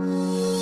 Música